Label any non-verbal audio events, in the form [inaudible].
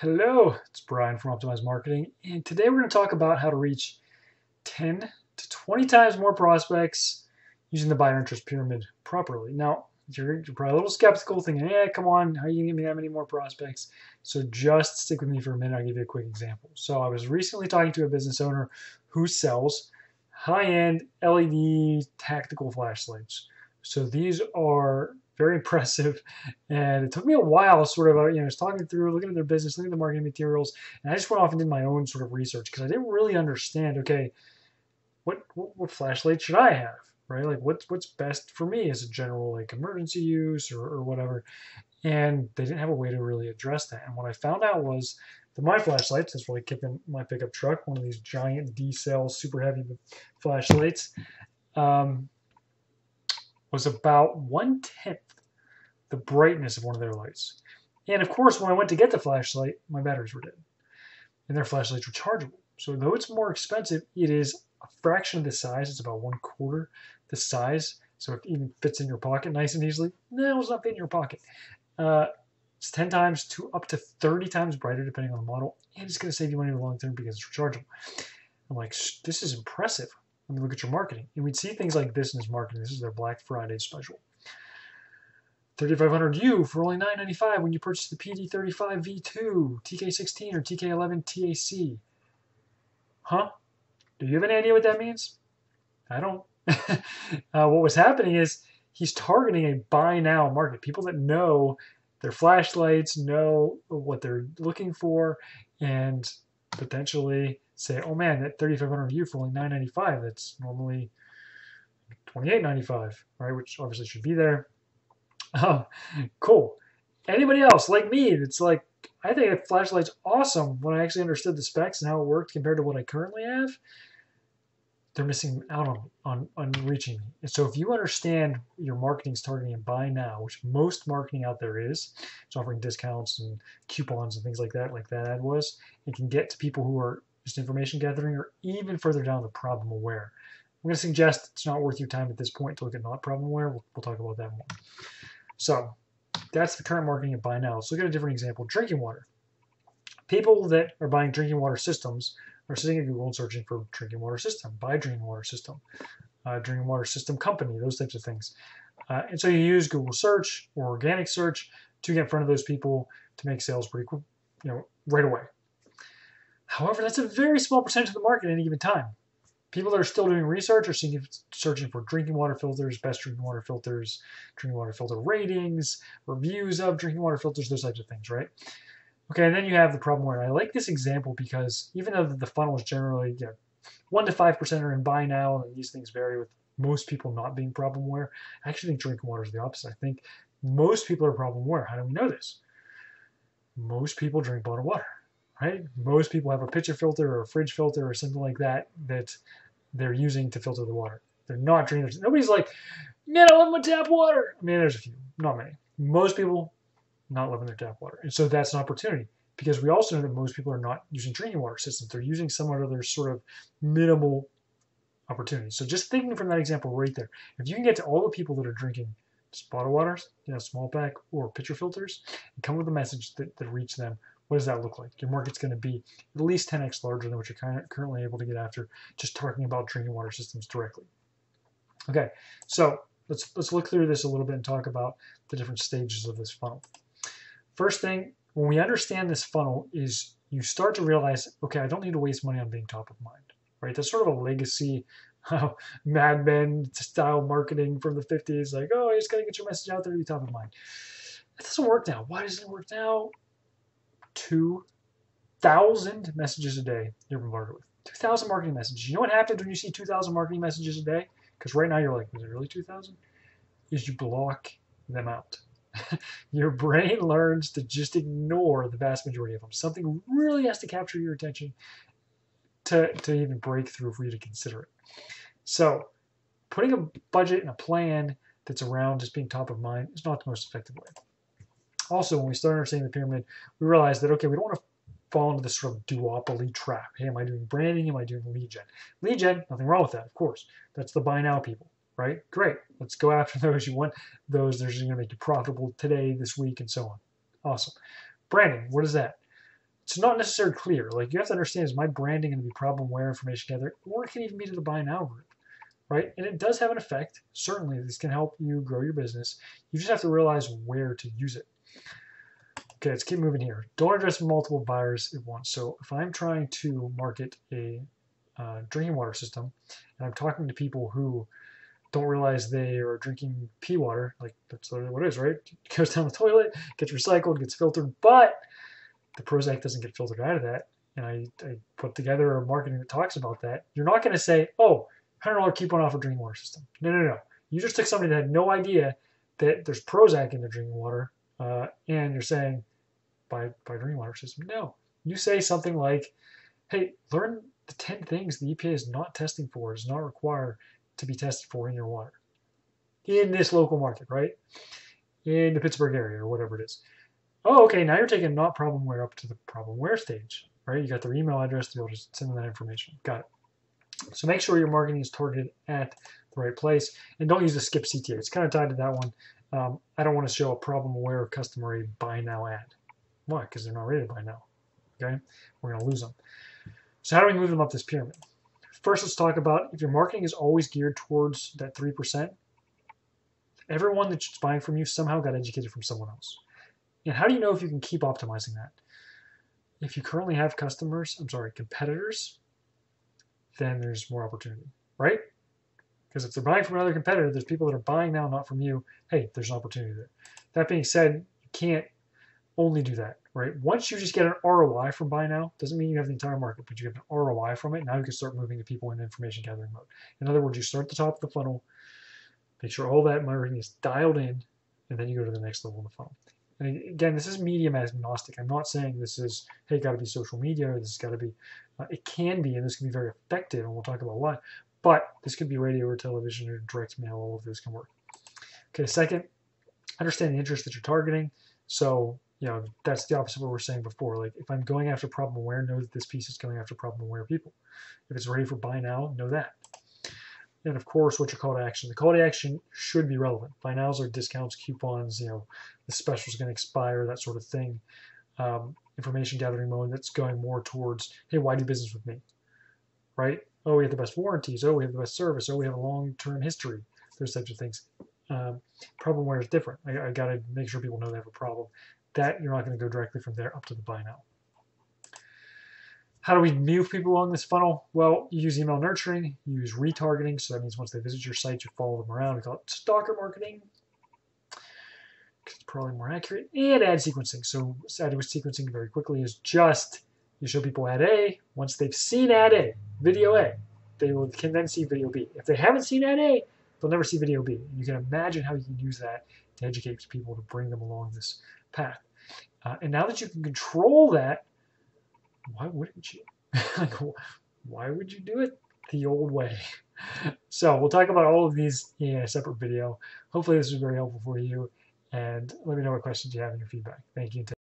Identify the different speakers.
Speaker 1: Hello, it's Brian from Optimized Marketing, and today we're going to talk about how to reach 10 to 20 times more prospects using the buyer interest pyramid properly. Now, you're, you're probably a little skeptical, thinking, yeah, come on, how are you going to give me that many more prospects? So just stick with me for a minute, I'll give you a quick example. So I was recently talking to a business owner who sells high-end LED tactical flashlights. So these are very [laughs] impressive. And it took me a while, sort of, uh, you know, I was talking through, looking at their business, looking at the marketing materials, and I just went off and did my own sort of research because I didn't really understand. Okay, what, what what flashlight should I have, right? Like, what's what's best for me as a general like emergency use or, or whatever. And they didn't have a way to really address that. And what I found out was that my flashlights, that's really kicking my pickup truck, one of these giant D cell super heavy flashlights. Um, was about one tenth the brightness of one of their lights. And of course, when I went to get the flashlight, my batteries were dead. And their flashlight's rechargeable. So though it's more expensive, it is a fraction of the size. It's about one quarter the size. So it even fits in your pocket nice and easily. No, it's not fit in your pocket. Uh, it's 10 times to up to 30 times brighter depending on the model. And it's going to save you money in the long term because it's rechargeable. I'm like, this is impressive. Me look at your marketing. And we'd see things like this in his marketing. This is their Black Friday special. 3500U for only $9.95 when you purchase the PD35 V2, TK16, or TK11 TAC. Huh? Do you have any idea what that means? I don't. [laughs] uh, what was happening is he's targeting a buy now market. People that know their flashlights, know what they're looking for, and potentially say, oh man, that 3500U for only 995 that's normally 2895 right? Which obviously should be there. Oh, [laughs] cool. Anybody else like me that's like, I think a flashlight's awesome when I actually understood the specs and how it worked compared to what I currently have. They're missing out on, on, on reaching. And so if you understand your marketing's targeting and buy now, which most marketing out there is, it's offering discounts and coupons and things like that, like that ad was, it can get to people who are just information gathering or even further down the problem aware. I'm going to suggest it's not worth your time at this point to look at not problem aware. We'll, we'll talk about that more. So that's the current marketing of buy now. Let's look at a different example, drinking water. People that are buying drinking water systems are sitting at Google and searching for drinking water system, buy drinking water system, uh, drinking water system company, those types of things. Uh, and so you use Google search or organic search to get in front of those people to make sales pretty quick, you know, right away. However, that's a very small percentage of the market at any given time people that are still doing research are seeing, searching for drinking water filters, best drinking water filters, drinking water filter ratings, reviews of drinking water filters, those types of things, right? Okay, and then you have the problem where I like this example because even though the funnel is generally you know, 1 to 5% are in buy now, and these things vary with most people not being problem aware, I actually think drinking water is the opposite. I think most people are problem aware. How do we know this? Most people drink bottled water, right? Most people have a pitcher filter or a fridge filter or something like that that they're using to filter the water. They're not drinking. Nobody's like, man, I love my tap water. I mean, there's a few, not many. Most people not loving their tap water. And so that's an opportunity because we also know that most people are not using drinking water systems. They're using some other sort of minimal opportunity. So just thinking from that example right there, if you can get to all the people that are drinking bottled waters, you know, small pack or pitcher filters, and come with a message that, that reach them what does that look like? Your market's going to be at least 10x larger than what you're currently able to get after just talking about drinking water systems directly. Okay, so let's let's look through this a little bit and talk about the different stages of this funnel. First thing, when we understand this funnel, is you start to realize, okay, I don't need to waste money on being top of mind, right? That's sort of a legacy [laughs] uh, how Mad Men style marketing from the 50s, like, oh, you just got to get your message out there be top of mind. It doesn't work now. Why doesn't it work now? 2,000 messages a day you're bombarded with. 2,000 marketing messages. You know what happens when you see 2,000 marketing messages a day? Because right now you're like, is it really 2,000? Is you block them out. [laughs] your brain learns to just ignore the vast majority of them. Something really has to capture your attention to, to even break through for you to consider it. So, putting a budget and a plan that's around just being top of mind is not the most effective way also, when we started understanding the pyramid, we realized that, okay, we don't want to fall into this sort of duopoly trap. Hey, am I doing branding? Am I doing lead gen? Lead gen, nothing wrong with that, of course. That's the buy now people, right? Great. Let's go after [laughs] those. You want those that are going to make you profitable today, this week, and so on. Awesome. Branding, what is that? it's not necessarily clear. Like you have to understand is my branding going to be problem aware information gathering, or it can even be to the buy now group, right? And it does have an effect. Certainly, this can help you grow your business. You just have to realize where to use it. Okay, let's keep moving here. Don't address multiple buyers at once. So if I'm trying to market a uh, drinking water system, and I'm talking to people who don't realize they are drinking pee water, like that's literally what it is, right? It [laughs] goes down the toilet, gets recycled, gets filtered, but the Prozac doesn't get filtered out of that. And I, I put together a marketing that talks about that. You're not going to say, oh, $100 coupon off a drinking water system. No, no, no. You just took somebody that had no idea that there's Prozac in the drinking water, uh, and you're saying, buy, buy drinking water system. No. You say something like, hey, learn the 10 things the EPA is not testing for, is not required to be tested for in your water in this local market, right? In the Pittsburgh area or whatever it is. Oh, okay, now you're taking not problem aware up to the problem aware stage, right? You got their email address to be able to send them that information. Got it. So make sure your marketing is targeted at the right place and don't use the skip CTA. It's kind of tied to that one. Um, I don't want to show a problem aware customer a buy now ad. Why? Because they're not ready to buy now. Okay, we're going to lose them. So how do we move them up this pyramid? First, let's talk about if your marketing is always geared towards that 3%, everyone that's buying from you somehow got educated from someone else. And how do you know if you can keep optimizing that? If you currently have customers, I'm sorry, competitors, then there's more opportunity, right? Because if they're buying from another competitor, there's people that are buying now, not from you. Hey, there's an opportunity there. That being said, you can't only do that, right? Once you just get an ROI from buy now, doesn't mean you have the entire market, but you have an ROI from it. Now you can start moving to people in information gathering mode. In other words, you start at the top of the funnel, make sure all that marketing is dialed in, and then you go to the next level in the funnel. And again, this is medium agnostic. I'm not saying this is, hey, got to be social media, or this has got to be, uh, it can be, and this can be very effective, and we'll talk about why. But this could be radio or television or direct mail, all of those can work. Okay, second, understand the interest that you're targeting. So you know, that's the opposite of what we are saying before. Like if I'm going after problem aware, know that this piece is going after problem aware people. If it's ready for buy now, know that. And of course, what's your call to action? The call to action should be relevant. Buy nows are discounts, coupons, you know, the special is going to expire, that sort of thing. Um, information gathering mode that's going more towards, hey, why do business with me? Right? Oh, we have the best warranties. Oh, we have the best service. Oh, we have a long-term history. Those types of things. Um, problem aware is different. I, I got to make sure people know they have a problem that you're not going to go directly from there up to the buy now. How do we move people along this funnel? Well, you use email nurturing, you use retargeting, so that means once they visit your site, you follow them around. We call it stalker marketing. It's probably more accurate. And ad sequencing. So ad sequencing very quickly is just you show people ad A. Once they've seen ad A, video A, they will can then see video B. If they haven't seen ad A, they'll never see video B. You can imagine how you can use that to educate people to bring them along this path. Uh, and now that you can control that, why wouldn't you? [laughs] why would you do it the old way? [laughs] So we'll talk about all of these in a separate video. Hopefully this was very helpful for you. And let me know what questions you have in your feedback. Thank you.